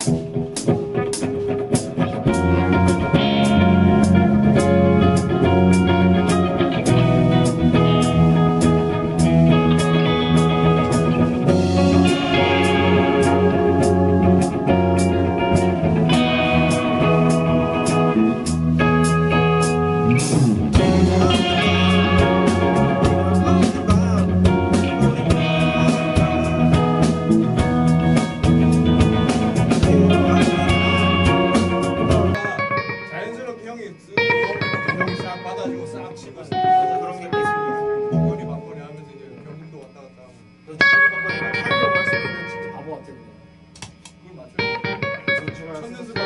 자연 형이 쓱 형이 싹 받아주고 싹 치고 그런 게 있습니다. 번거리 번거리 하면서 이제 경금도 왔다 갔다 하고 저 주머니 바꿔서 타이로 말씀드리면 진짜 바보 같아 그냥. 그걸 맞춰요. 첫 연습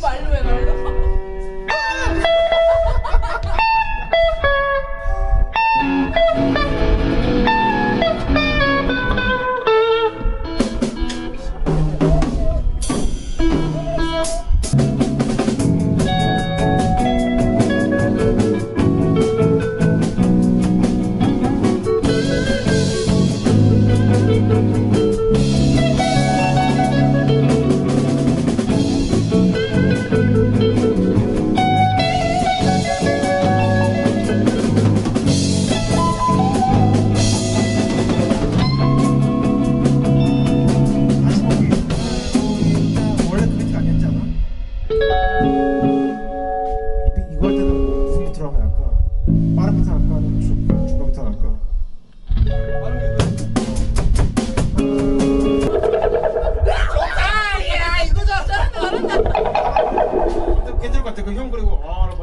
말로 해 말로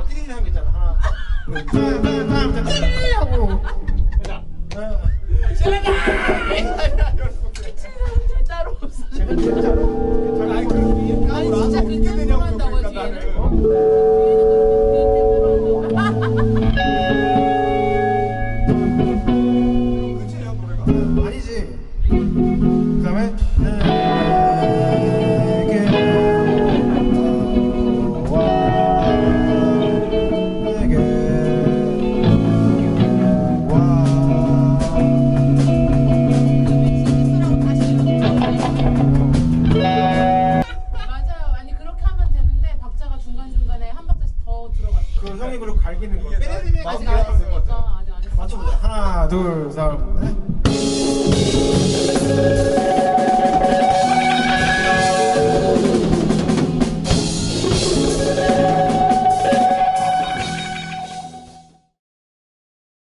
찌리리 그러니까. 한다고 지금. 아니지. 그다음에 그 형이 그리고 갈기는 거. 아직 기억하면 안 될것 같아. 했으니까 아직 안 했어. 맞춰보자. 하나, 둘, 셋. 넷.